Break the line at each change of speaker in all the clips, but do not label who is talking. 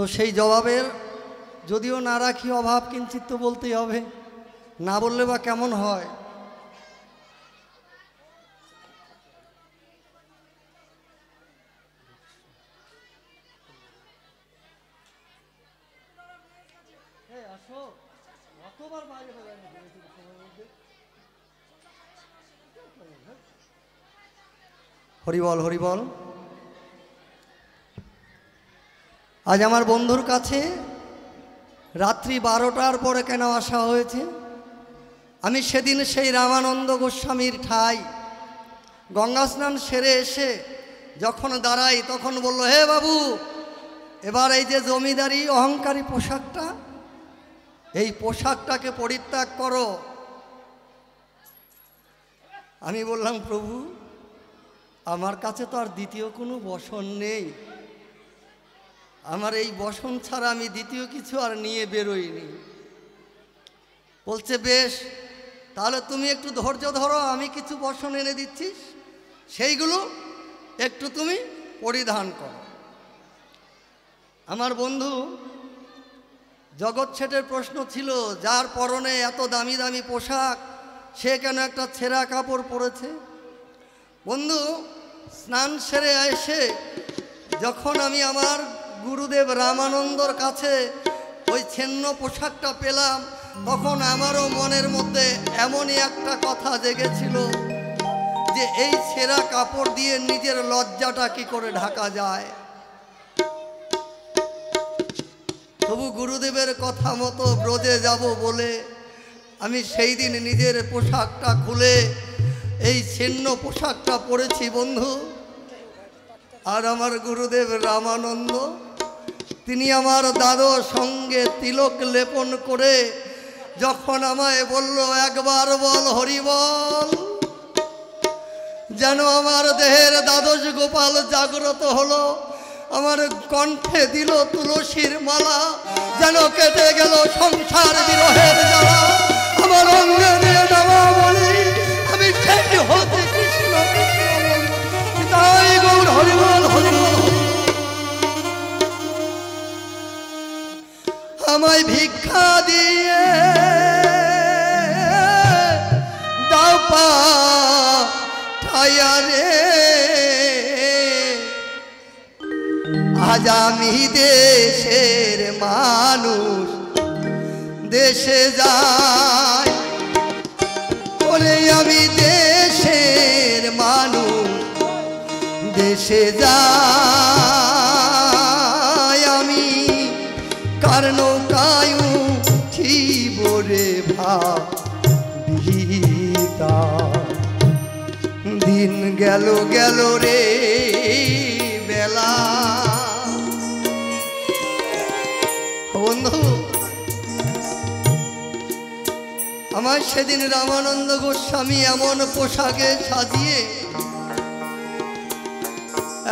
তো সেই জবাবের যদিও না রাখি অভাব কিঞ্চিত তো বলতেই হবে। না বললে বা কেমন হয়? হরিবল হরিবল। আজ আমার বন্ধুর কাছে রাত্রি বারোটার পরে কেন আসা হয়েছে? আমি সেদিন সেই রামানন্দ গোস্বামীর ঠাই গঙ্গা স্নান সেরে এসে যখন দাঁড়াই তখন বলল, হে বাবু, এবার এই যে জমিদারি অহংকারী পোশাকটা, এই পোশাকটাকে পরিত্যাগ করো। আমি বললাম, প্রভু, আমার কাছে তো আর দ্বিতীয় কোনো বসন নেই। আমার এই বসন ছাড়া আমি দ্বিতীয় কিছু আর নিয়ে বেরোইনি। বলছে, বেশ, তাহলে তুমি একটু ধৈর্য ধরো, আমি কিছু বসন এনে দিচ্ছিস। সেইগুলো একটু তুমি পরিধান করো। আমার বন্ধু জগৎ ছেটের প্রশ্ন ছিল, যার পরনে এত দামি দামি পোশাক, সে কেন একটা ছেঁড়া কাপড় পরেছে? বন্ধু, স্নান সেরে এসে যখন আমি আমার গুরুদেব রামানন্দর কাছে ওই ছিন্ন পোশাকটা পেলাম। তখন আমারও মনের মধ্যে এমনই একটা কথা জেগেছিল যে এই ছেঁড়া কাপড় দিয়ে নিজের লজ্জাটা কি করে ঢাকা যায়। তবু গুরুদেবের কথা মতো ব্রজে যাব বলে আমি সেই দিন নিজের পোশাকটা খুলে এই ছিন্ন পোশাকটা পরেছি বন্ধু। আর আমার গুরুদেব রামানন্দ তিনি আমার দাদর সঙ্গে তিলক লেপন করে যখন আমায় বলল, একবার বল, হরি বল। যেন আমার দেহের দ্বাদশ গোপাল জাগ্রত হলো, আমার কণ্ঠে দিল তুলসীর মালা, যেন কেটে গেল সংসার বিরহের জ্বালা। আমার অঙ্গে দিয়ে নামা বলি আমি সেই হতে আমায় ভিক্ষা দিয়ে দাও পা ঠাইয়া রে। আজ আমি দেশের মানুষ, দেশে যাই। বলে আমি দেশের মানুষ, দেশে যাই। দিন গেল গেল রে বেলা। বন্ধু, আমার সেদিন রামানন্দ গোস্বামী এমন পোশাকে সাজিয়ে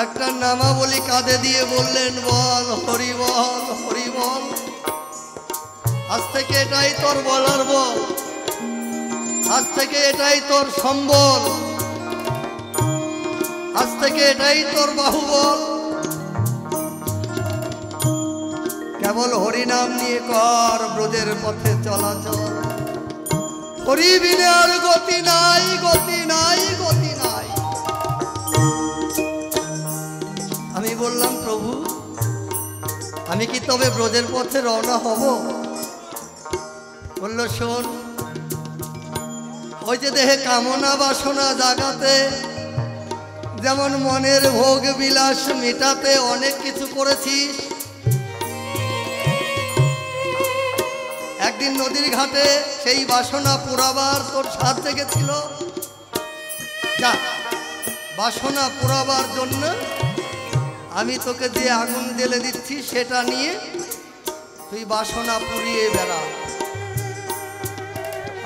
একটা নামাবলী কাঁধে দিয়ে বললেন, বল, হরি বল হরি বল। আজ থেকে এটাই তোর বলার বল। আজ থেকে এটাই তোর সম্বল। আজ থেকে এটাই তোর বাহুবল। কেবল হরিনাম নিয়ে কর ব্রজের পথে চলাচল। হরি বিনে আর গতি নাই গতি নাই গতি নাই। আমি বললাম, প্রভু, আমি কি তবে ব্রজের পথে রওনা হব? বলল, শোন, ওই যে দেহে কামনা বাসনা জাগাতে যেমন মনের ভোগ বিলাস মেটাতে অনেক কিছু করেছিস একদিন নদীর ঘাটে সেই বাসনা পুরাবার তোর সাথ জেগেছিল যা, বাসনা পুরাবার জন্য আমি তোকে যে আগুন জেলে দিচ্ছি সেটা নিয়ে তুই বাসনা পুড়িয়ে বেড়া।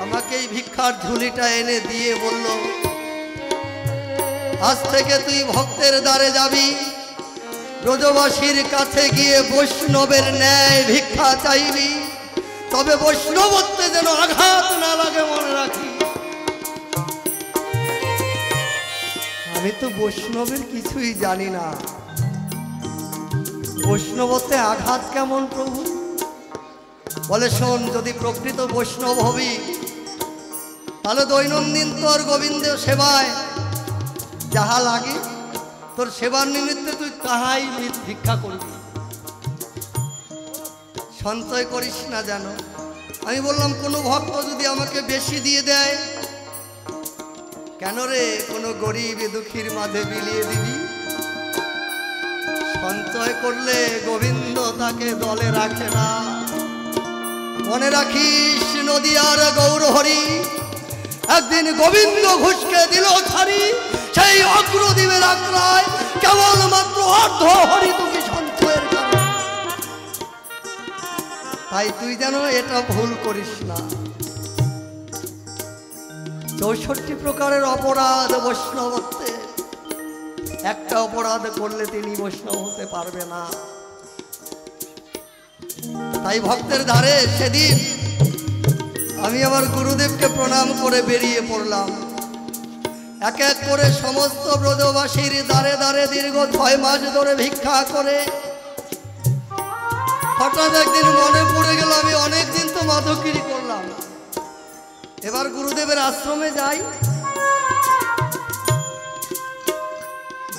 আমাকে এই ভিক্ষার ঝুলিটা এনে দিয়ে বলল আজ থেকে তুই ভক্তের দ্বারে যাবি। ব্রজবাসীর কাছে গিয়ে বৈষ্ণবের ন্যায় ভিক্ষা চাইবি। তবে বৈষ্ণবত্বে যেন আঘাত না লাগে মনে রাখি। আমি তো বৈষ্ণবের কিছুই জানি না। বৈষ্ণবতে আঘাত কেমন প্রভু? বলে শোন, যদি প্রকৃত বৈষ্ণব হবি, তাহলে দৈনন্দিন তোর গোবিন্দ সেবায় যাহা লাগে, তোর সেবার নিমিত্তে তুই তাহাই ভিক্ষা করবি। সঞ্চয় করিস না যেন। আমি বললাম, কোনো ভক্ত যদি আমাকে বেশি দিয়ে দেয়, কেন রে কোনো গরিব দুঃখীর মাঝে বিলিয়ে দিবি? সঞ্চয় করলে গোবিন্দ তাকে দলে রাখে না। মনে রাখিস নদীয়ার গৌরহরি, একদিন গোবিন্দ ঘুষকে দিল ছাড়ি। সেই অগ্রদ্বীপের আগ্রায় কেবলমাত্র অর্ধ হরি তুমি সঞ্চয়ের তাই তুই যেন এটা ভুল করিস না। চৌষট্টি প্রকারের অপরাধ বৈষ্ণবত্বে, একটা অপরাধ করলে তিনি বৈষ্ণব হতে পারবে না। তাই ভক্তের ধারে সেদিন আমি আমার গুরুদেবকে প্রণাম করে বেরিয়ে পড়লাম। এক এক করে সমস্ত ব্রজবাসীর দ্বারে দ্বারে দীর্ঘ ছয় মাস ধরে ভিক্ষা করে। হঠাৎ একদিন মনে পড়ে গেল, আমি অনেক দিন তো মাধকিরি করলাম এবার গুরুদেবের আশ্রমে যাই।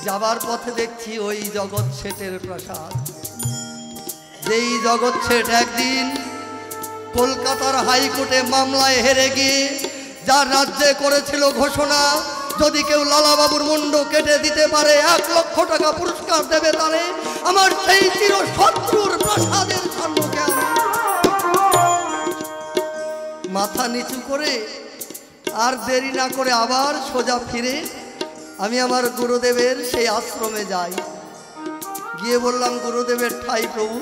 যাবার পথে দেখছি ওই জগৎ শেঠের প্রসাদ। যেই জগৎ শেঠ একদিন কলকাতার হাইকোর্টে মামলায় হেরে গিয়ে, যার রাজ্যে করেছিল ঘোষণা যদি কেউ লালাবাবুর মুন্ড কেটে দিতে পারে, এক লক্ষ টাকা পুরস্কার দেবে তারে, আমার সেই চির শত্রুর প্রসাদের সম্মুখে আমি মাথা নিচু করে আর দেরি না করে আবার সোজা ফিরে, আমি আমার গুরুদেবের সেই আশ্রমে যাই। গিয়ে বললাম, গুরুদেবের ঠাই প্রভু,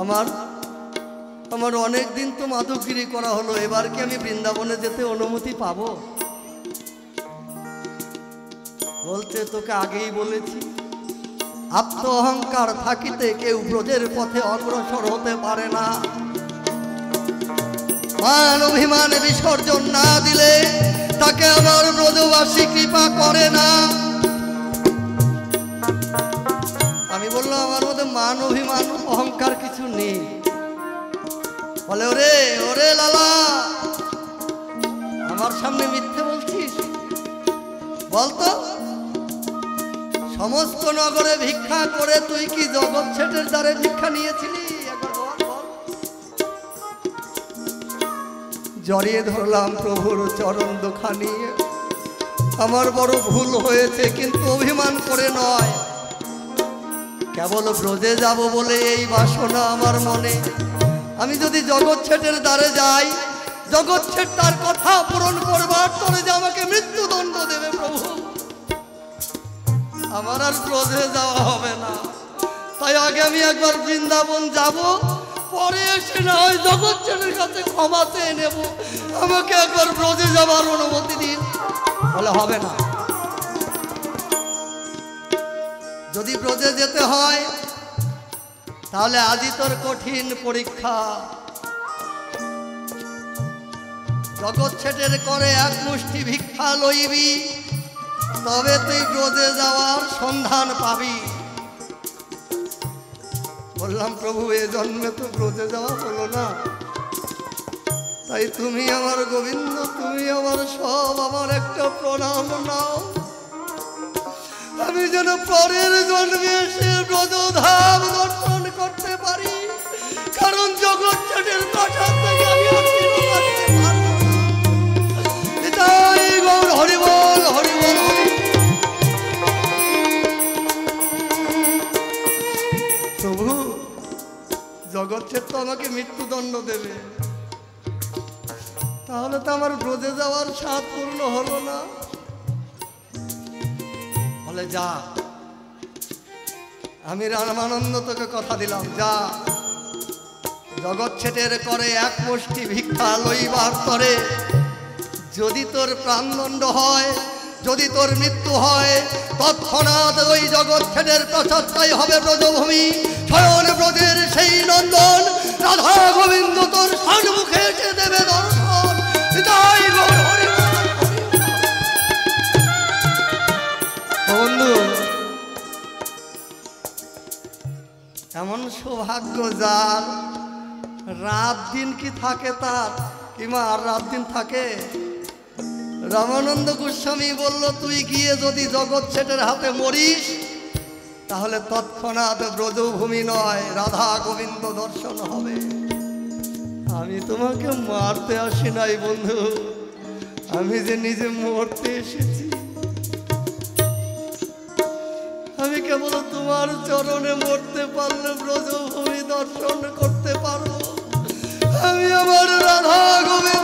আমার আমার অনেক দিন তো মাধবগিরি করা হলো, এবার কি আমি বৃন্দাবনে যেতে অনুমতি পাবো? বলতে তোকে আগেই বলেছি আত্ম অহংকার থাকিতে কেউ ব্রজের পথে অগ্রসর হতে পারে না। মান অভিমান বিসর্জন না দিলে তাকে আমার ব্রজবাসী কৃপা করে না। আমি বললাম, আমার মধ্যে মান অভিমান, অহংকার কিছু নেই। বলে, ওরে ওরে লালা, আমার সামনে মিথ্যে বলছিস? বলতো, সমস্ত নগরে ভিক্ষা করে তুই কি জগৎ ছেটের দ্বারে ভিক্ষা নিয়েছিলি। জড়িয়ে ধরলাম প্রভুর চরণ দোখানি। আমার বড় ভুল হয়েছে, কিন্তু অভিমান করে নয়। কেবল ব্রজে যাব বলে এই বাসনা আমার মনে। আমি যদি জগৎ ছেটের দ্বারে যাই, জগৎ ছেট তার কথা পূরণ করবার তোরে যে আমাকে মৃত্যুদণ্ড দেবে প্রভু। আমার আর ব্রজে যাওয়া হবে না। তাই আগে আমি একবার বৃন্দাবন যাব, পরে এসে না হয় জগৎ ছেটের কাছে ক্ষমা চেয়ে নেব। আমাকে একবার ব্রজে যাবার অনুমতি দিন বলে হবে না। যদি ব্রজে যেতে হয় তাহলে আজই তোর কঠিন পরীক্ষা। জগৎ ছেটের করে এক মুষ্টি ভিক্ষা লইবি, তবে তুই ব্রজে যাওয়ার সন্ধান পাবি। বললাম, প্রভু, এ জন্মে তো ব্রজে যাওয়া হলো না। তাই তুমি আমার গোবিন্দ, তুমি আমার সব, আমার একটা প্রণাম নাও। আমি যেন পরের জন্মে এসে ব্রজধাম দর্শন করতে পারি। কারণ জগৎ জগৎ তো আমাকে মৃত্যুদণ্ড দেবে। তাহলে তো আমার ব্রজে যাওয়ার স্বাদ পূর্ণ হলো না। বলে যা। আমি রামানন্দ তোকে কথা দিলাম, যা। জগৎ ছেটের করে এক মুষ্টি ভিক্ষা লইবার তরে যদি তোর প্রাণদণ্ড হয়, যদি তোর মৃত্যু হয়, তৎক্ষণাৎ ওই জগৎ ছেটের প্রচারটাই হবে ব্রজভূমি। স্বয়ন ব্রজের সেই নন্দন, রাধা গোবিন্দ তোর সম্মুখে এসে দেবে দর্শন। সৌভাগ্য যার রাত দিন কি থাকে তার? কিমা আর রাত দিন থাকে? রামানন্দ গোস্বামী বলল, তুই গিয়ে যদি জগৎ ছেটের হাতে মরিস, তাহলে তৎক্ষণাৎ ব্রজভূমি নয়, রাধা গোবিন্দ দর্শন হবে। আমি তোমাকে মারতে আসি নাই বন্ধু। আমি যে নিজে মরতে এসেছি আমি কেবল তোমার চরণে মরতে পারলে ব্রজভূমি দর্শন করতে পারব। আমি আমার রাধা গোবিন্দের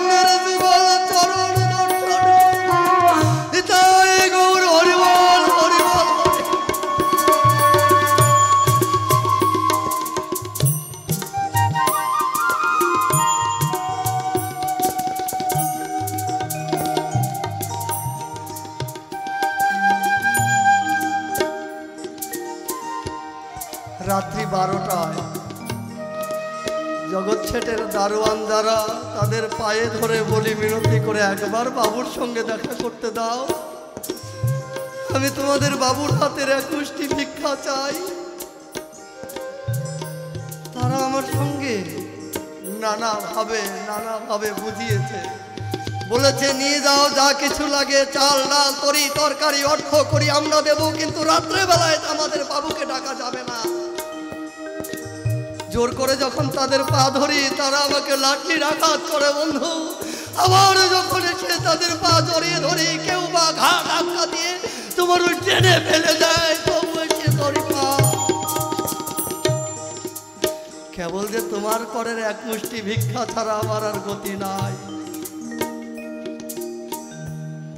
দারোয়ান যারা তাদের পায়ে ধরে বলি মিনতি করে একবার বাবুর সঙ্গে দেখা করতে দাও। আমি তোমাদের বাবুর হাতের একুশটি ভিক্ষা চাই। তারা আমার সঙ্গে নানাভাবে নানাভাবে বুঝিয়েছে। বলেছে, নিয়ে যাও, যা কিছু লাগে, চাল, ডাল, তরি, তরকারি, অর্থ করি, আমরা দেবো, কিন্তু রাত্রে বেলায় আমাদের বাবুকে ডাকা যাবে না। জোর করে যখন তাদের পা ধরি, তারা আমাকে লাঠির আঘাত করে, বন্ধু। আবার যখন এসে তাদের পা জড়িয়ে ধরি, কেউ বা ঘা ধাক্কা দিয়ে তোমার ওই টেনে ফেলে দেয়, তবু এসে ধরি পা। কেবল যে তোমার করের এক মুষ্টি ভিক্ষা ছাড়া আমার আর গতি নাই।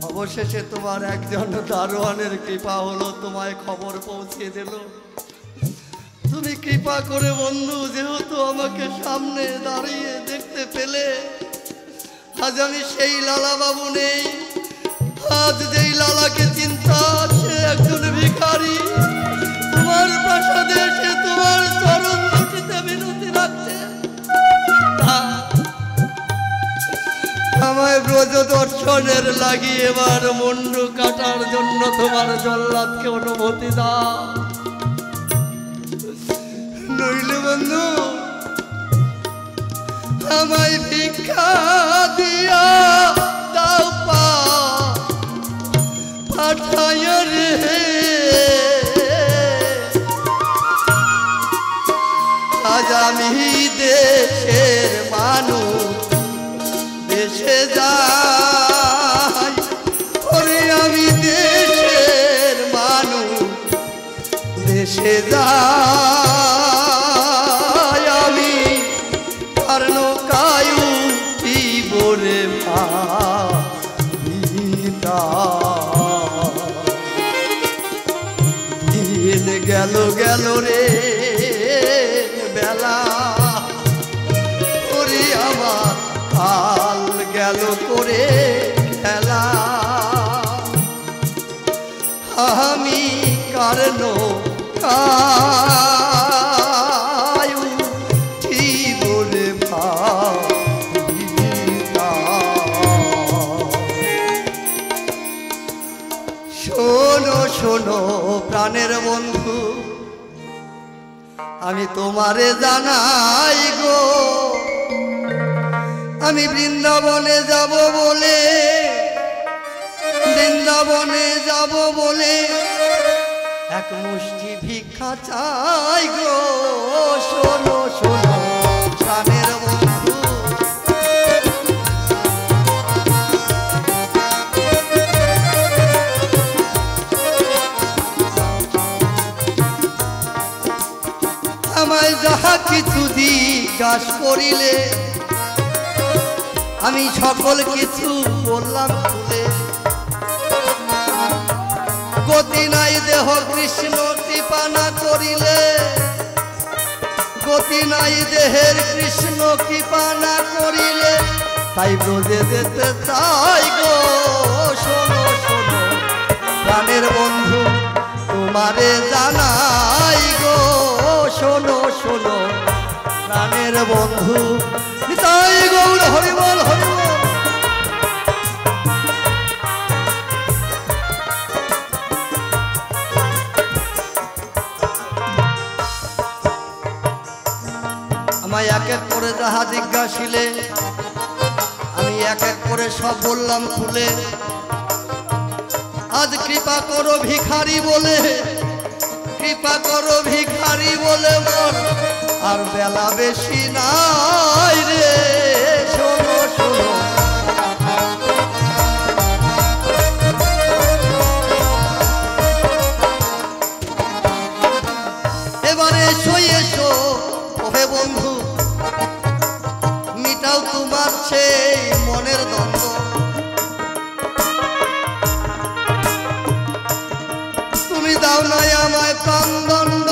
অবশেষে তোমার একজন দারোয়ানের কৃপা হলো, তোমায় খবর পৌঁছে দিল। কৃপা করে বন্ধু, যেহেতু আমাকে সামনে দাঁড়িয়ে দেখতে পেলে, আজ আমি সেই লালা বাবু নেই। আজ যেই লালাকে চিন্তা সে একজন ভিখারি। তোমার প্রাসাদে এসে তোমার চরণ দুটিতে বিনতি রাখছে। আমায় ব্রজ দর্শনের লাগি এবার মুন্ডু কাটার জন্য তোমার জল্লাদকে অনুমতি দাও। নইলে বন্ধু, আমায় ভিক্ষা দিয়া দাও পা পাঠায় রে। আজ আমি দেশের মানুষ, দেশে ওরে আমি দেশের মানুষ, দেশে যাই। প্রাণের বন্ধু আমি তোমারে জানাই গো। আমি বৃন্দাবনে যাব বলে বৃন্দাবনে যাব বলে এক মুষ্টি ভিক্ষা চাই গো, শোনো শোনো, প্রাণের আমায় যাহা কিছু জিজ্ঞাস করিলে, আমি সকল কিছু বললাম। গতি নাই দেহ কৃষ্ণ কৃপা না করিলে। গতি নাই দেহের কৃষ্ণ কৃপা না করিলে। তাই ব্রজে যেতে চাই গো, শোনো শোনো। প্রাণের বন্ধু, তোমারে জানাই গো, শোনো শোনো। প্রাণের বন্ধু তাই গৌর, হরিবল হরিবল। আমায় এক এক করে যাহা জিজ্ঞাসিলে, আমি এক এক করে সব বললাম খুলে। আজ কৃপা করো ভিখারি বলে, কৃপা করো ভিখারি বলে আর বেলা বেশি নাই রে। সেই মনের দ্বন্দ্ব। তুমি দাও নাই আমায় প্রাণদণ্ড,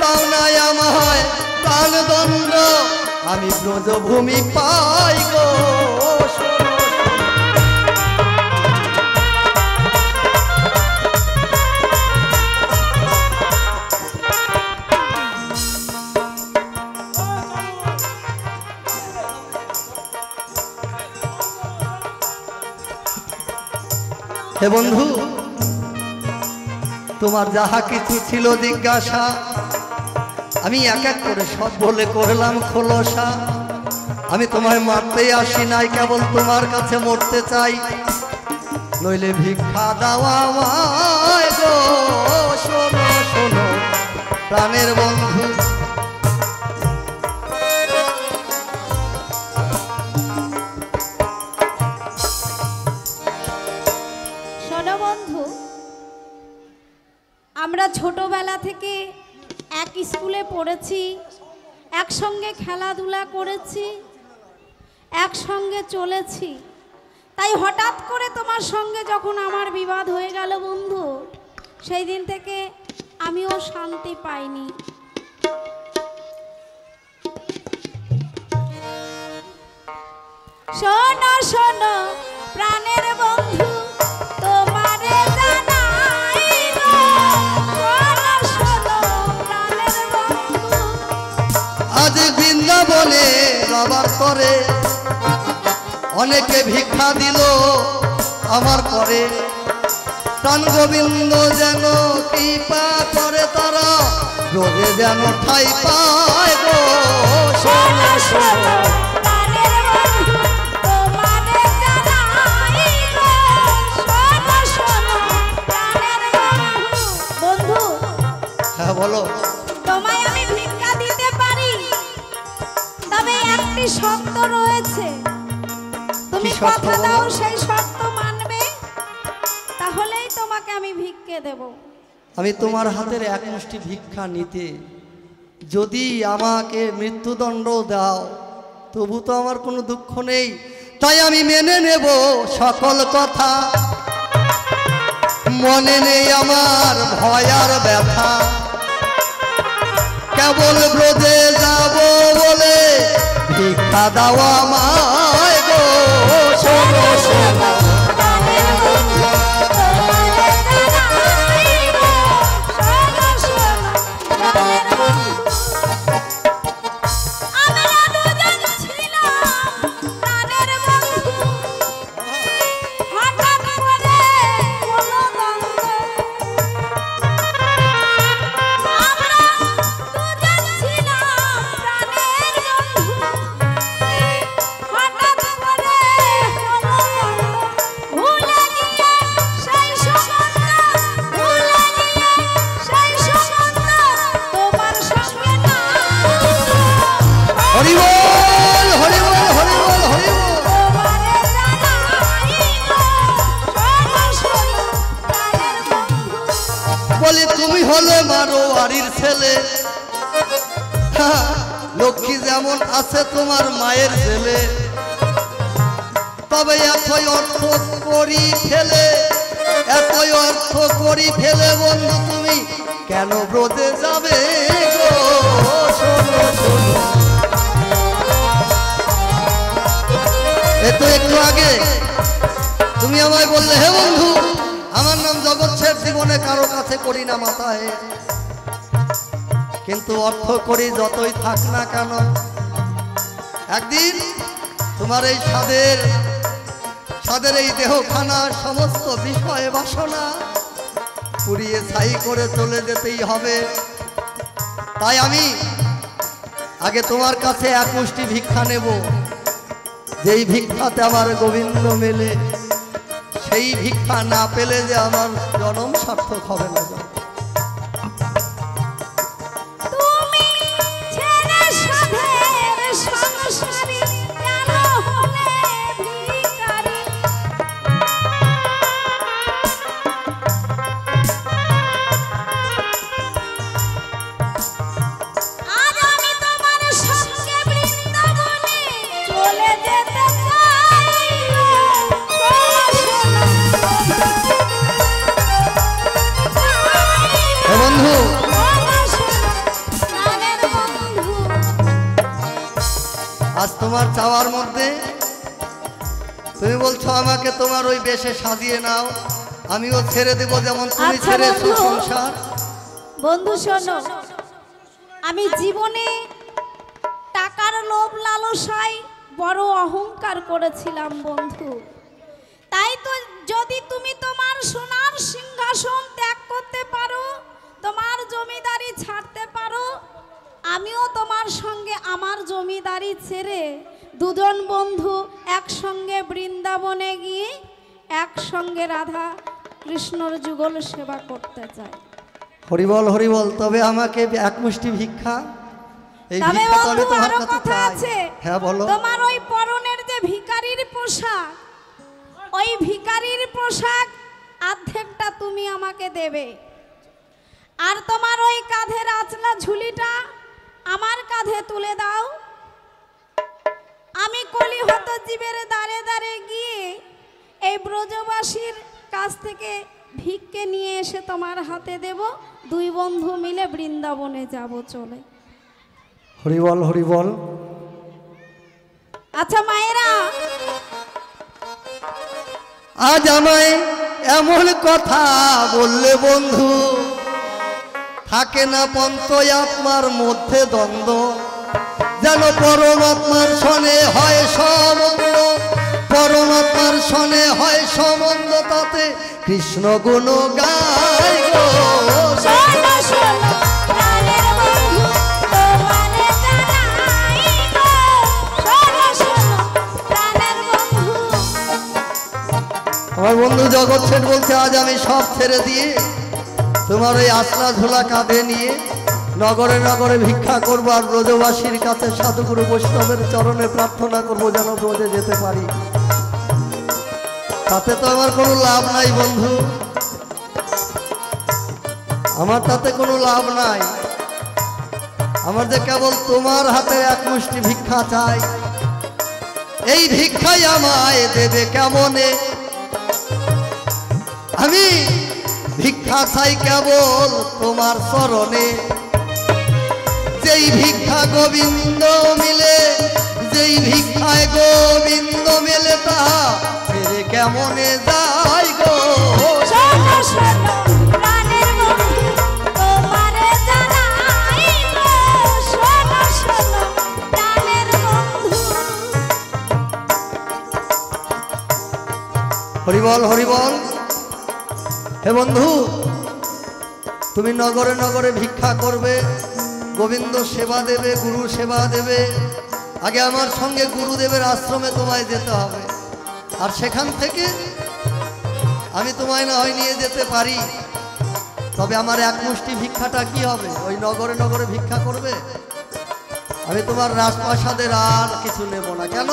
দাও নাই আমায় প্রাণদণ্ড। আমি ব্রজভূমি পাই হে বন্ধু, তোমার যাহা কিছু ছিল জিজ্ঞাসা, আমি এক এক করে সব বলে করলাম খোলসা। আমি তোমায় মারতেই আসি নাই, কেবল তোমার কাছে মরতে চাই। নইলে ভিক্ষা দাওয়া শোনো শোনো, প্রাণের বন্ধু।
ছোটবেলা থেকে এক স্কুলে পড়েছি, একসঙ্গে খেলাধুলা করেছি, একসঙ্গে চলেছি। তাই হঠাৎ করে তোমার সঙ্গে যখন আমার বিবাদ হয়ে গেল বন্ধু, সেই দিন থেকে আমিও শান্তি পাইনি। শোনো শোনো, প্রাণের বন্ধু।
বৃন্দাবনে বাবার করে। অনেকে ভিক্ষা দিল আমার পরে। প্রাণ গোবিন্দ যেন কৃপা করে তারা রোগে যেন ঠাই পায় গো।
শোনো শোনো প্রাণের শর্ত রয়েছে। তুমি কথা দাও সেই শর্ত মানবে। তাহলেই তোমাকে আমি ভিক্ষে দেব।
আমি তোমার হাতের এক মুষ্টি ভিক্ষা নিতে যদি আমাকে মৃত্যুদণ্ড দাও তবু তো আমার কোনো দুঃখ নেই। তাই আমি মেনে নেব সকল কথা। মনে নেই আমার ভয় আর ব্যথা। কেবল ব্রজে যাব বলে ভিক্ষা দাও আমায় গো আছে তোমার মায়ের ছেলে। তবে এতই অর্থ করি ফেলে এতই অর্থ করি ফেলে বন্ধু, তুমি কেন ব্রতে যাবে গো? একটু আগে তুমি আমায় বললে, হে বন্ধু, আমার নাম জগৎ শেঠ জীবনে কারও কাছে করি না মাথায়। কিন্তু অর্থ করি যতই থাক না কেন একদিন তোমার এই স্বাদের স্বাদের এই দেহখানা, সমস্ত বিষয়ে বাসনা পুড়িয়ে ছাই করে চলে যেতেই হবে। তাই আমি আগে তোমার কাছে এক মুষ্টি ভিক্ষা নেব। যেই ভিক্ষাতে আমার গোবিন্দ মেলে, সেই ভিক্ষা না পেলে যে আমার জনম সার্থক হবে না। আমাকে তোমার ওই বেশে সাজিয়ে নাও। আমিও ছেড়ে দেব যেমন তুমি
আচ্ছা
ছেড়েছো। সংসার
বন্ধু শোনো আমি জীবনে টাকার লোভ লালসায় বড় অহংকার করেছিলাম বন্ধু। তাই তো যদি তুমি তোমার সোনার সিংহাসন ত্যাগ করতে পারো তোমার জমিদারি ছাড়তে পারো আমিও তোমার সঙ্গে আমার জমিদারি ছেড়ে দুজন বন্ধু একসঙ্গে বৃন্দাবনে গিয়ে একসঙ্গে রাধা কৃষ্ণর যুগল সেবা করতে চায়।
হরিবল হরিবল তবে আমাকে এক মুষ্টি ভিক্ষা। এই ভিক্ষা তো তোমার
কথা আছে।
হ্যাঁ বলো।
তোমার ওই পরনের যে পোশাক ওই পোশাক অর্ধেকটা তুমি আমাকে দেবে। আর তোমার ওই কাঁধের আচলা ঝুলিটা আমার কাঁধে তুলে দাও। জীবের দাঁড়ে দাঁড়ে গিয়ে এই ব্রজবাসীর কাছ থেকে ভিক্ষে নিয়ে এসে তোমার হাতে দেব। দুই বন্ধু মিলে বৃন্দাবনে যাব চলে।
হরিবল হরিবল
আচ্ছা মায়েরা।
আজ আমায় এমন কথা বললে বন্ধু থাকে না পন্ত আপনার মধ্যে দ্বন্দ্ব। যেন পরমাত্মার সনে হয় সম্বন্ধ পরমাত্মার সনে হয় সম্বন্ধ তাতে কৃষ্ণ গুণ গায় আমার বন্ধু জগৎ শেঠ বলছে আজ আমি সব ছেড়ে দিয়ে তোমার ওই আসলা ঝোলা কাঁধে নিয়ে নগরে নগরে ভিক্ষা করব আর ব্রজবাসীর কাছে সাধুগুরু বৈষ্ণবের চরণে প্রার্থনা করব যেন ব্রজে যেতে পারি। তাতে তো আমার কোনো লাভ নাই বন্ধু। আমার তাতে কোনো লাভ নাই। আমার যে কেবল তোমার হাতে এক মুষ্টি ভিক্ষা চাই। এই ভিক্ষাই আমায় দেবে কেমনে? আমি ভিক্ষা চাই কেবল তোমার চরণে। যেই ভিক্ষা গোবিন্দ মিলে যেই ভিক্ষায় গোবিন্দ মেলে তাহা ছেড়ে কেমনে গো? হরিবল হরিবল। হে বন্ধু তুমি নগরে নগরে ভিক্ষা করবে। গোবিন্দ সেবা দেবে, গুরু সেবা দেবে। আগে আমার সঙ্গে গুরুদেবের আশ্রমে তোমায় যেতে হবে। আর সেখান থেকে আমি তোমায় না হয় নিয়ে যেতে পারি। তবে আমার এক মুষ্টি ভিক্ষাটা কি হবে? ওই নগরে নগরে ভিক্ষা করবে? আমি তোমার রাজপ্রাসাদের আর কিছু নেব না। কেন?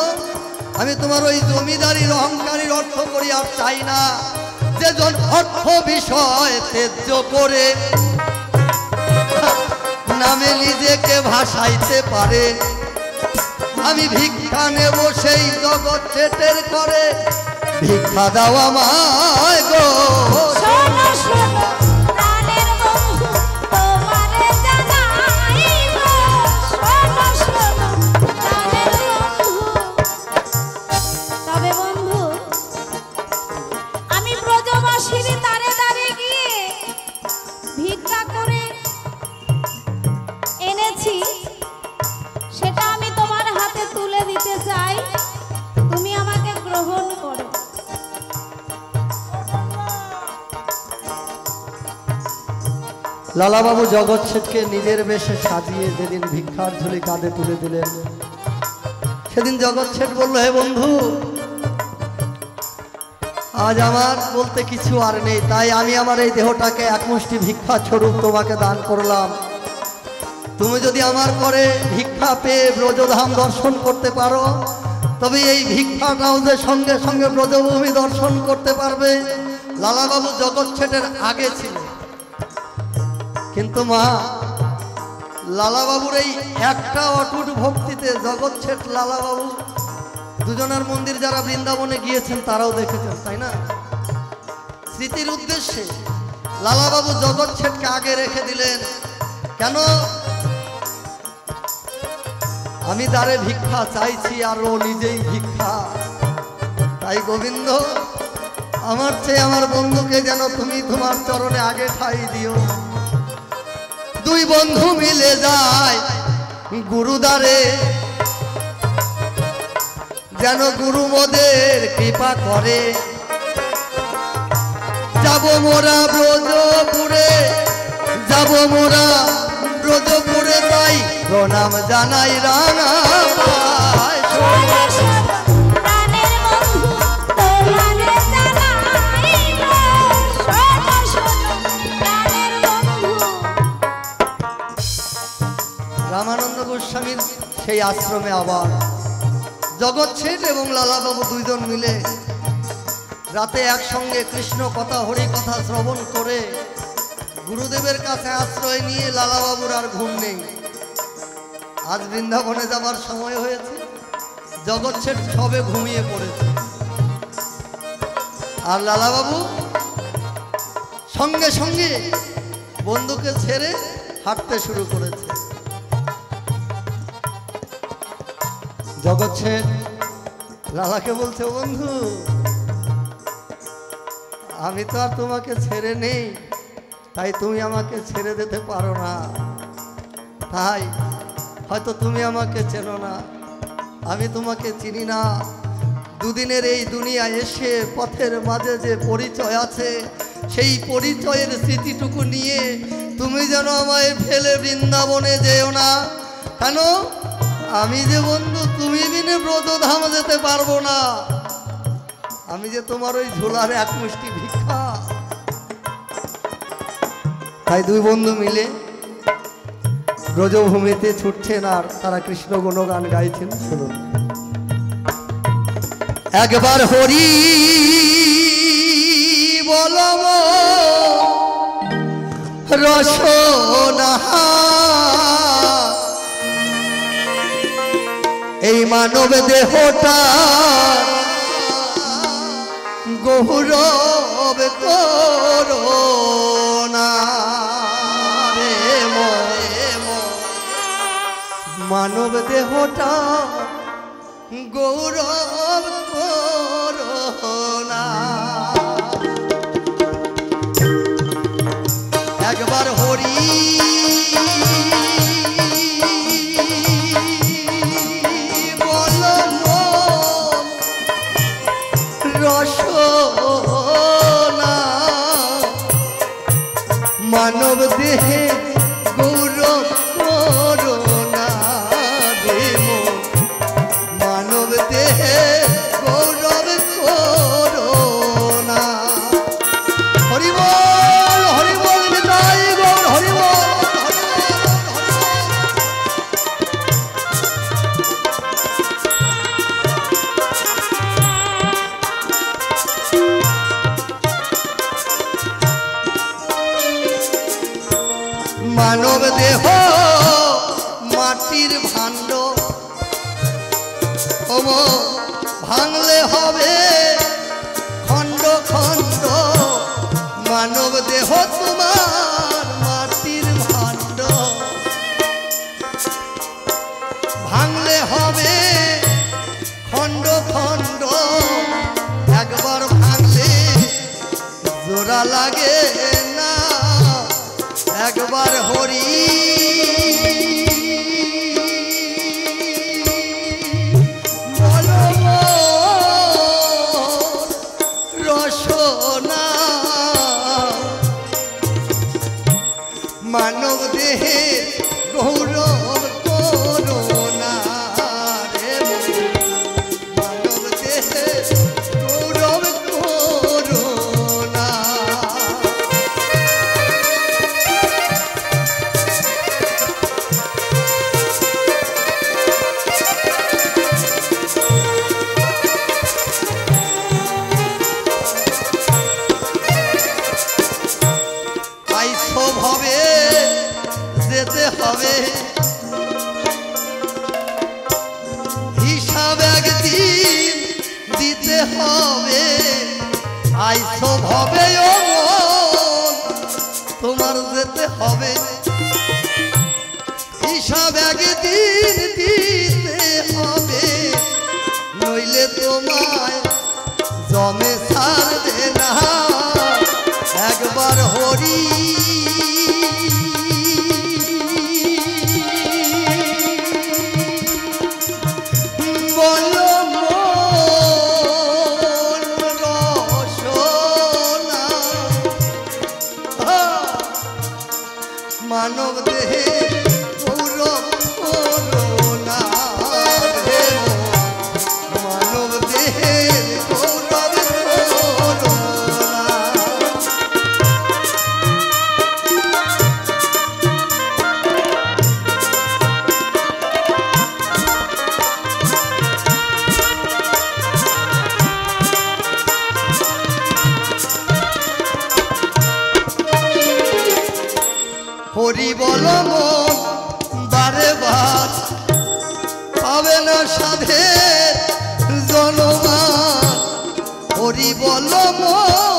আমি তোমার ওই জমিদারির অহংকারীর অর্থ করি আর চাই না। যে জন অর্থ বিষয় তেজ্য করে। নামে নিজেকে ভাসাইতে পারে। আমি ভিক্ষা নেব সেই জগৎ ছেটের করে। ভিক্ষা দাও আমায় গো। লালাবাবু জগৎ শেঠকে নিজের বেশে সাজিয়ে যেদিন ভিক্ষার ঝুলি কাঁধে তুলে দিলেন, সেদিন জগৎ শেঠ বলল, হে বন্ধু, আজ আমার বলতে কিছু আর নেই, তাই আমি আমার এই দেহটাকে একমুষ্টি ভিক্ষা স্বরূপ তোমাকে দান করলাম। তুমি যদি আমার করে ভিক্ষা পেয়ে ব্রজধাম দর্শন করতে পারো, তবে এই ভিক্ষাটাও যে সঙ্গে সঙ্গে ব্রজভূমি দর্শন করতে পারবে, লালাবাবু জগৎ ছেটের আগে ছিল কিন্তু মা, লালাবাবুর এই একটা অটুট ভক্তিতে জগৎ ছেট লালাবাবু, দুজনের মন্দির যারা বৃন্দাবনে গিয়েছেন তারাও দেখেছেন, তাই না? স্মৃতির উদ্দেশ্যে লালাবাবু জগৎ ছেটকে আগে রেখে দিলেন। কেন? আমি দ্বারে ভিক্ষা চাইছি আর ও নিজেই ভিক্ষা। তাই গোবিন্দ, আমার চেয়ে আমার বন্ধুকে যেন তুমি তোমার চরণে আগে ঠাই দিও। দুই বন্ধু মিলে যায় গুরুদারে যেন গুরু মোদের কৃপা করে। যাব মোরা ব্রজপুরে, যাব মোরা ব্রজপুরে তাই প্রণাম জানাই রাঙা সেই আশ্রমে আবার। জগৎ ছেট এবং লালাবাবু দুইজন মিলে রাতে একসঙ্গে কৃষ্ণ কথা, হরি কথা শ্রবণ করে গুরুদেবের কাছে আশ্রয় নিয়ে লালাবাবুর আর ঘুম নেই। আজ বৃন্দাবনে যাবার সময় হয়েছে। জগৎ ছেট সবে ঘুমিয়ে পড়েছে। আর লালাবাবু সঙ্গে সঙ্গে বন্ধুকে ছেড়ে হাঁটতে শুরু করেছে। জগৎ শেঠ লালাকে বলছে, বন্ধু, আমি তো আর তোমাকে ছেড়ে নেই, তাই তুমি আমাকে ছেড়ে দিতে পারো না। তাই হয়তো তুমি আমাকে চেনো না, আমি তোমাকে চিনি না। দুদিনের এই দুনিয়ায় এসে পথের মাঝে যে পরিচয় আছে, সেই পরিচয়ের স্মৃতিটুকু নিয়ে তুমি যেন আমায় ফেলে বৃন্দাবনে যেও না। কেন? আমি যে বন্ধু, তুমি বিনে ব্রতধাম যেতে পারব না। আমি যে তোমার ওই ঝোলার এক মুষ্টি ভিক্ষা। তাই দুই বন্ধু মিলে ব্রজভূমিতে ছুটছেন আর তারা কৃষ্ণ গুণগান গাইছেন শুনুন। একবার হরি বলম রসনাহা এই মানব দেহটা গৌরব করোনা রে মরে মানব দেহটা গৌরব হরি বল বারে বার পাবে না সাধে জনমান হরি বল মন।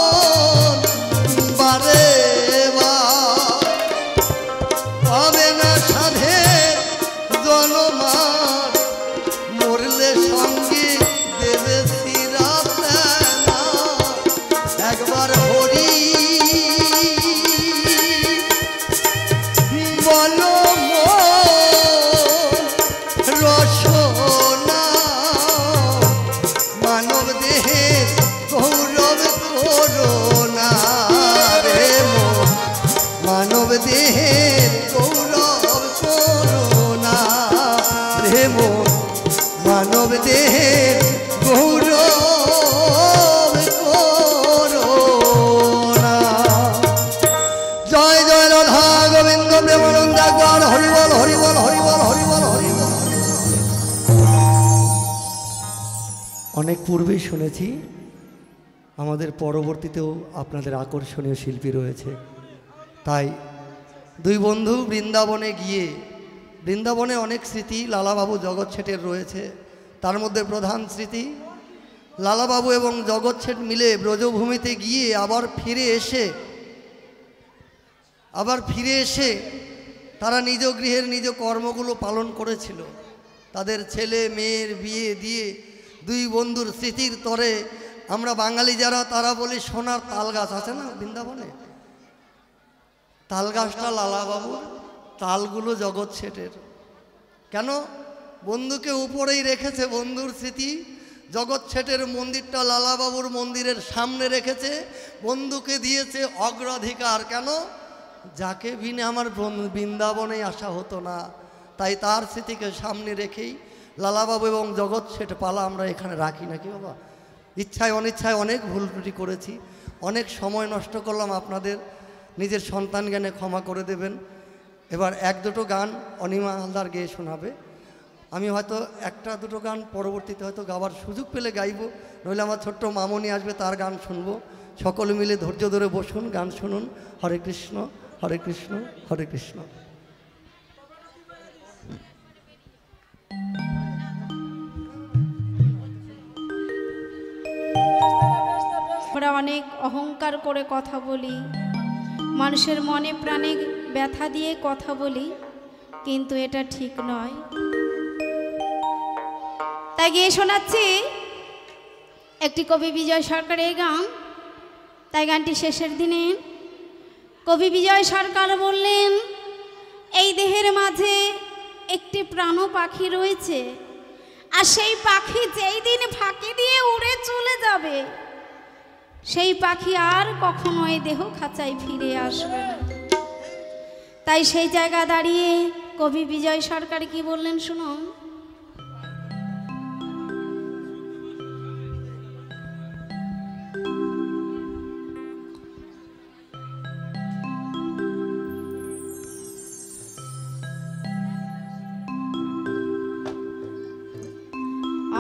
পূর্বেই শুনেছি, আমাদের পরবর্তীতেও আপনাদের আকর্ষণীয় শিল্পী রয়েছে। তাই দুই বন্ধু বৃন্দাবনে গিয়ে, বৃন্দাবনে অনেক স্মৃতি লালাবাবু জগৎ শেঠের রয়েছে। তার মধ্যে প্রধান স্মৃতি, লালাবাবু এবং জগৎ শেঠ মিলে ব্রজভূমিতে গিয়ে আবার ফিরে এসে, আবার ফিরে এসে তারা নিজ গৃহের নিজ কর্মগুলো পালন করেছিল। তাদের ছেলে, মেয়ের বিয়ে দিয়ে দুই বন্ধুর স্মৃতির তরে আমরা বাঙালি যারা, তারা বলি সোনার তাল গাছ আছে না বৃন্দাবনে? তাল গাছটা লালাবাবুর তালগুলো জগৎ শেঠের কেন? বন্ধুকে উপরেই রেখেছে বন্ধুর স্মৃতি। জগৎ শেঠের মন্দিরটা লালাবাবুর মন্দিরের সামনে রেখেছে। বন্ধুকে দিয়েছে অগ্রাধিকার। কেন? যাকে বিনে আমার বন- বৃন্দাবনে আসা হতো না। তাই তার স্মৃতিকে সামনে রেখেই লালাবাবু এবং জগৎ, সেটা পালা আমরা এখানে রাখি নাকি বাবা? ইচ্ছায় অনিচ্ছায় অনেক ভুল ত্রুটি করেছি, অনেক সময় নষ্ট করলাম আপনাদের, নিজের সন্তান জ্ঞানে ক্ষমা করে দেবেন। এবার এক দুটো গান অনিমা হালদার গেয়ে শোনাবে। আমি হয়তো একটা দুটো গান পরবর্তীতে হয়তো গাওয়ার সুযোগ পেলে গাইবো, নইলে আমার ছোট্ট মামনি আসবে, তার গান শুনব। সকলে মিলে ধৈর্য ধরে বসুন, গান শুনুন। হরে কৃষ্ণ হরে কৃষ্ণ হরে কৃষ্ণ।
আমরা অনেক অহংকার করে কথা বলি, মানুষের মনে প্রাণে ব্যথা দিয়ে কথা বলি, কিন্তু এটা ঠিক নয়। তাই গিয়ে শোনাচ্ছি একটি কবি বিজয় সরকারের গান। তাই গানটি শেষের দিনে কবি বিজয় সরকার বললেন, এই দেহের মাঝে একটি প্রাণ পাখি রয়েছে, আর সেই পাখি যেই দিন ফাঁকি দিয়ে উড়ে চলে যাবে সেই পাখি আর কখনো এই দেহ খাঁচায় ফিরে আসবে না। তাই সেই জায়গা দাঁড়িয়ে কবি বিজয় সরকার কি বললেন শুনুন?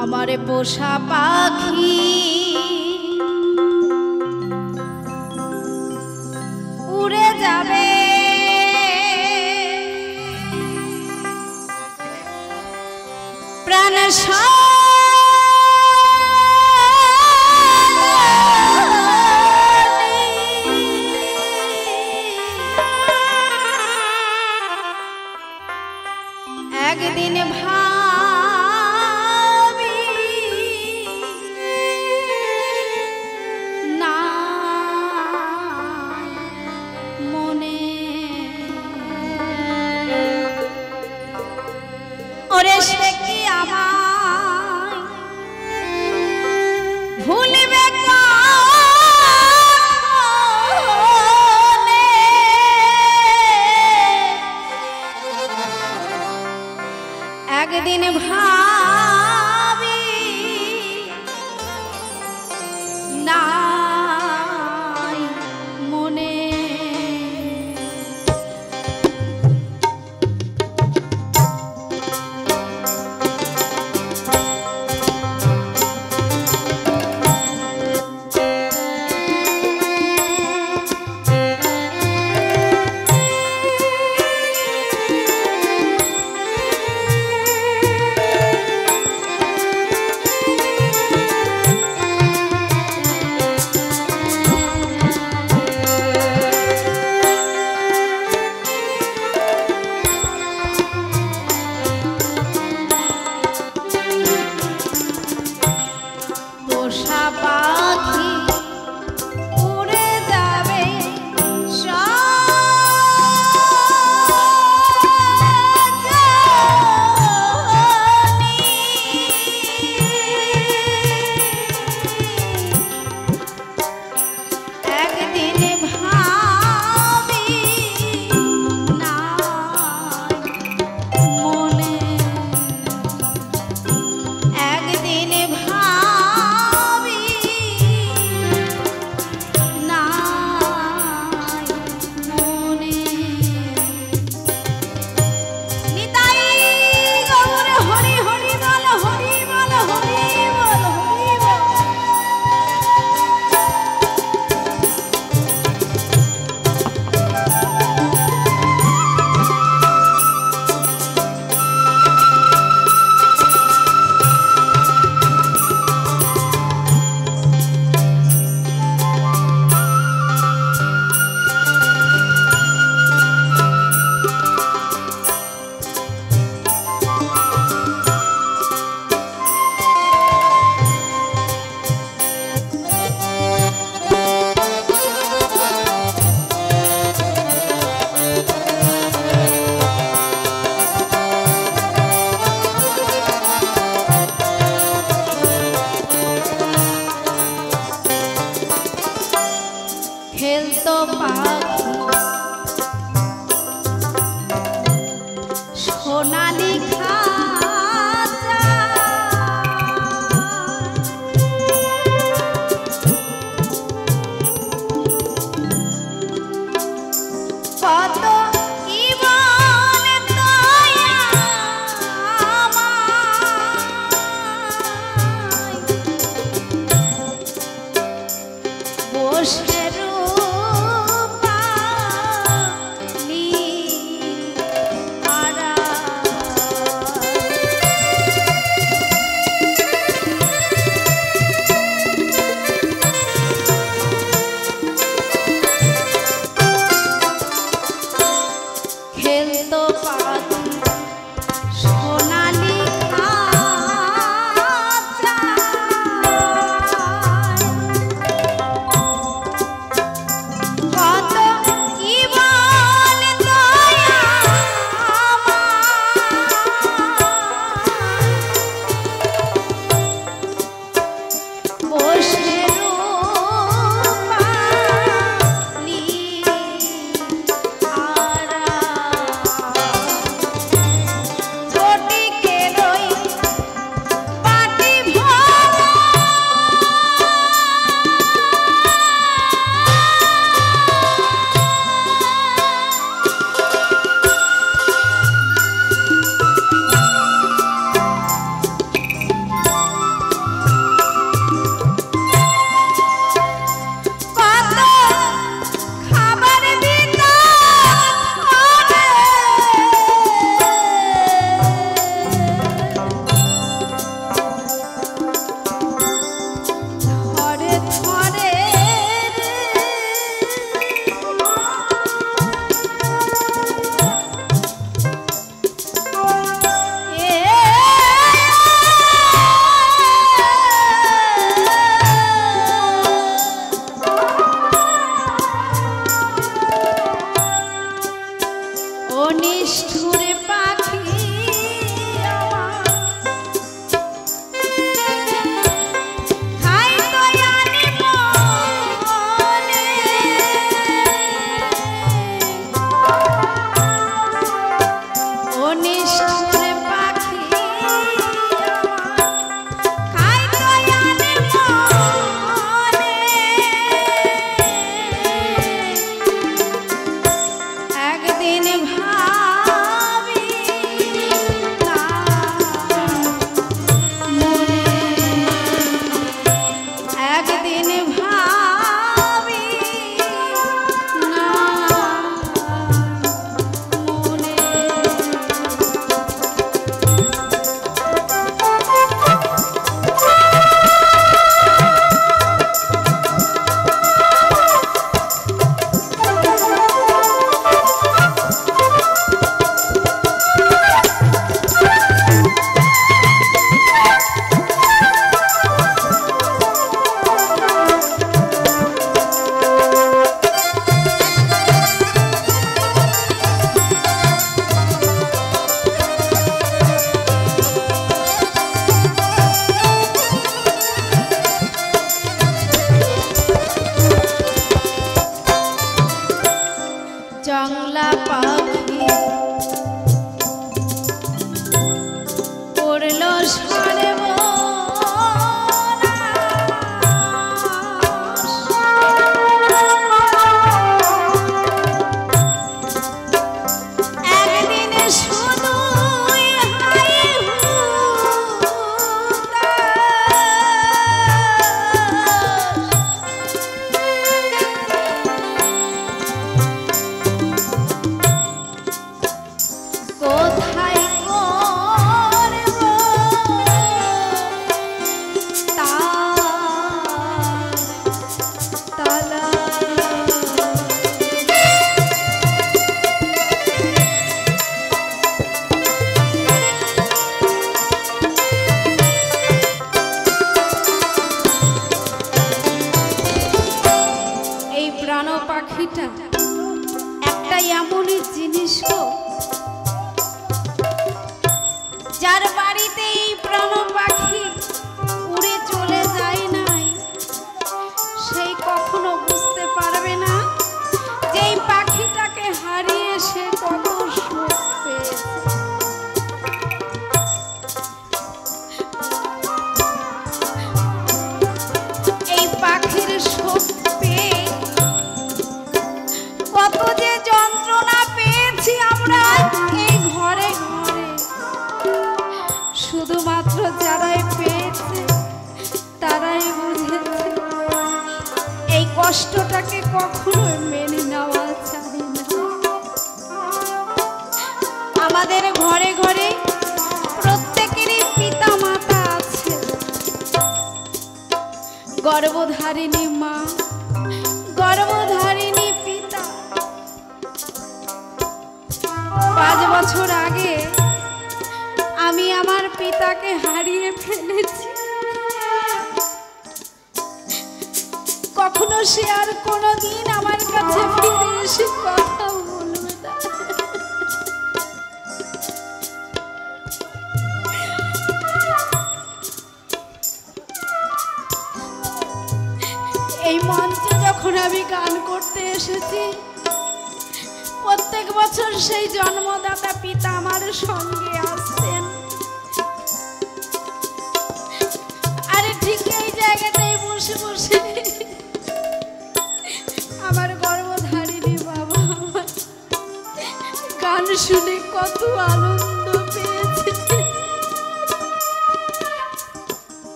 আমার পোষা পাখি জ্ঞান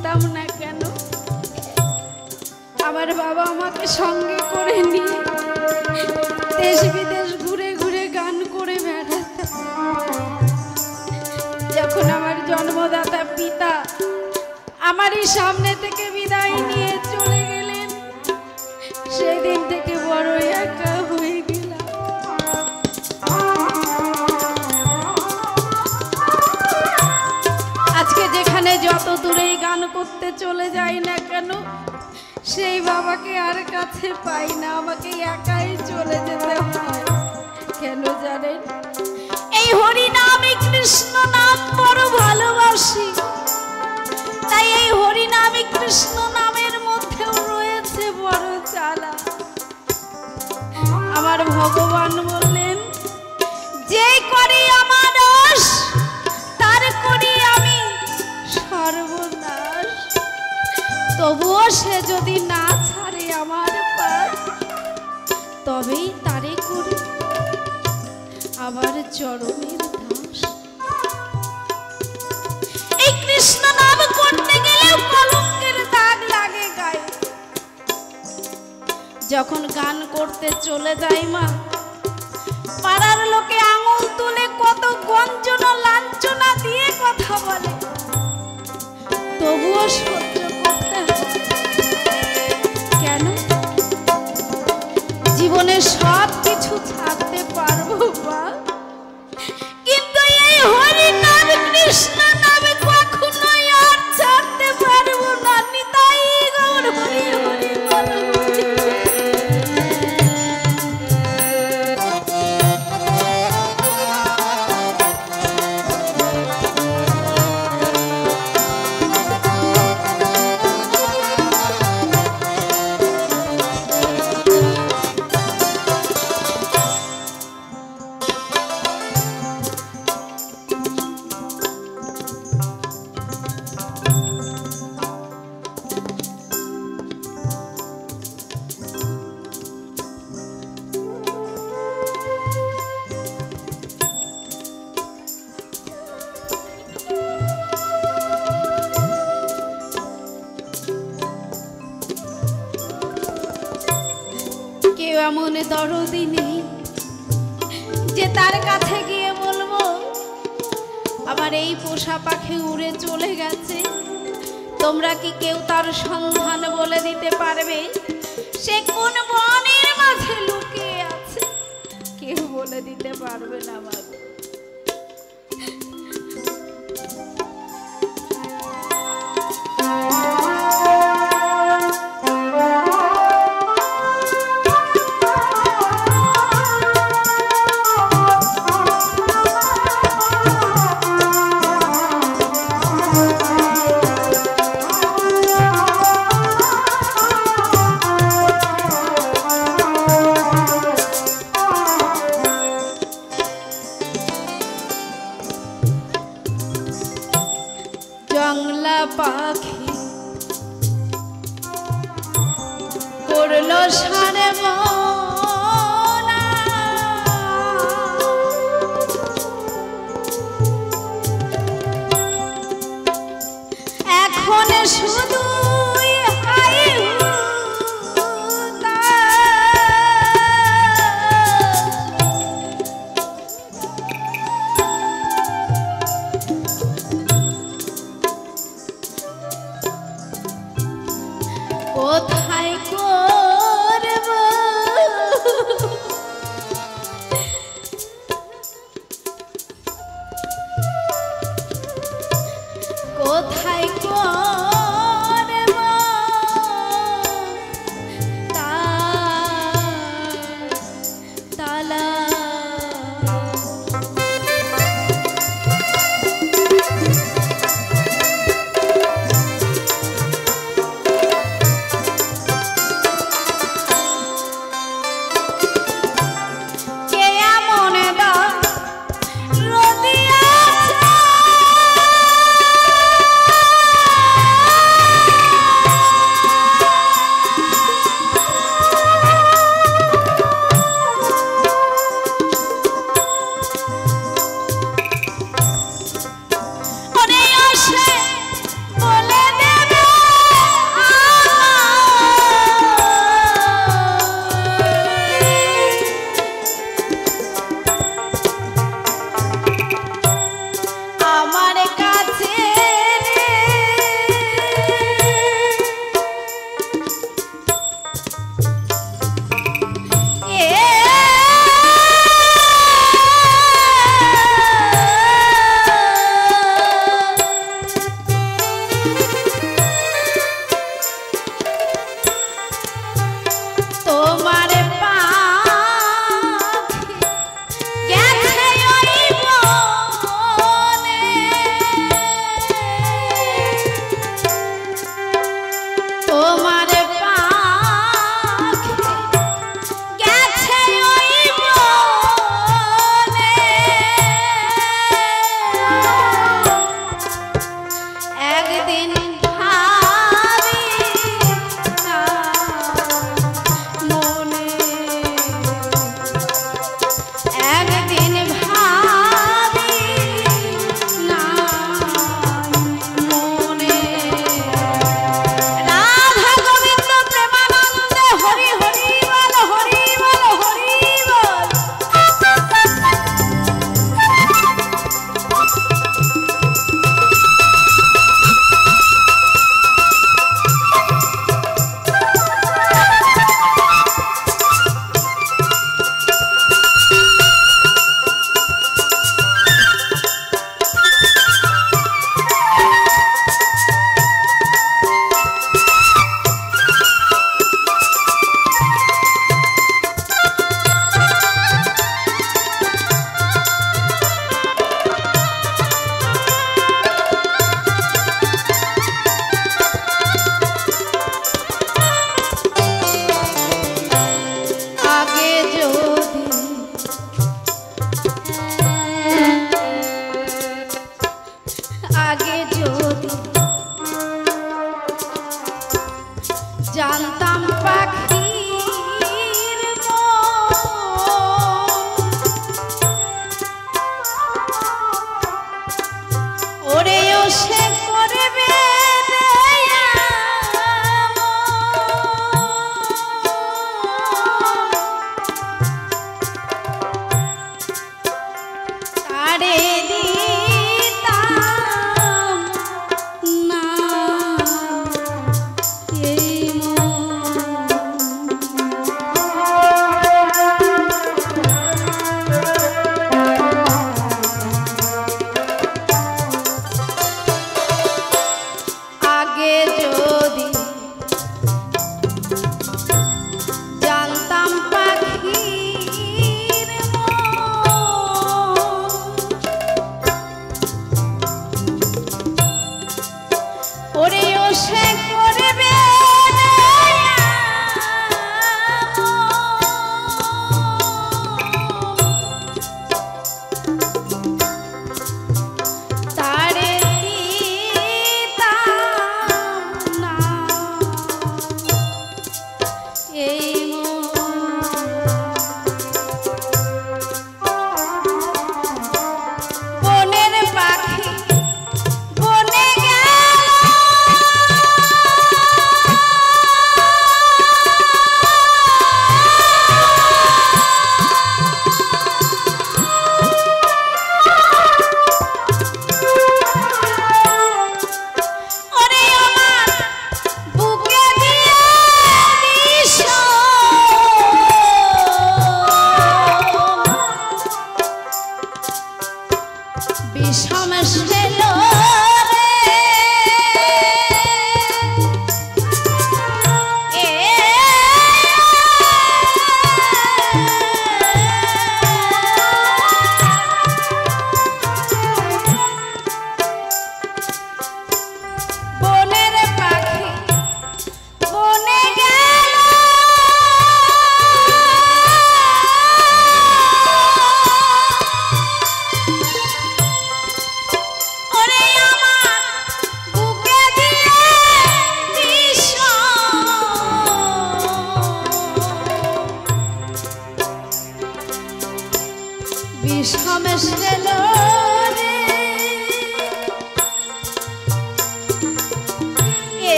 বুঝতাম না কেন? আমার বাবা আমাকে সঙ্গে করে নিয়ে দেশ বিদেশ ঘুরে ঘুরে গান করে বেড়াত যখন আমার জন্মদাতা পিতা আমারই সামনে থেকে বিদায় নিয়ে চলে গেলেন, সেদিন থেকে বড়ই দূরে গান করতে চলে যাই না কেন? সেই বাবাকে আর কাছে পাই না, আমাকে একাই চলে যেতে হয়। কেন জানেন? এই হরি নাম, এই কৃষ্ণ নাম বড় ভালোবাসি। তাই এই হরি নামে কৃষ্ণ নামের মধ্যেও রয়েছে বড় চালা আমার ভগবান বললে তবুও সে যদি না ছাড়ে আমার পাশ তবেই তারে করি আবার চরণের দাস। এই কৃষ্ণ নাম করতে গেলেও কলঙ্কের দাগ লাগে গায়ে। যখন গান করতে চলে যাই মা, পাড়ার লোকে আঙুল তুলে কত গঞ্জনা, লাঞ্ছনা দিয়ে কথা বলে। তবুও সহ্য